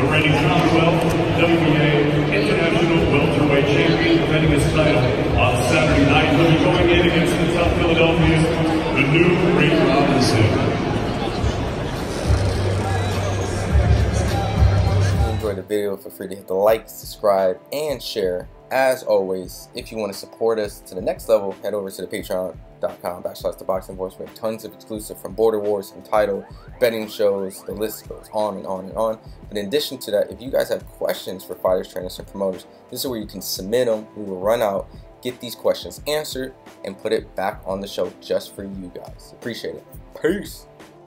the reigning Commonwealth WBA International Welterweight Champion, defending his title on Saturday night. He'll be going in against the top Philadelphia, the new Ray Robinson. Enjoy the video feel free to hit the like subscribe and share as always if you want to support us to the next level head over to the patreon patreon.com backslash the boxing voice. We have tons of exclusive from Border Wars, Entitled, betting shows, the list goes on and on and on. But in addition to that, if you guys have questions for fighters, trainers, and promoters, this is where you can submit them. We will run out, get these questions answered, and put it back on the show just for you guys. Appreciate it. Peace.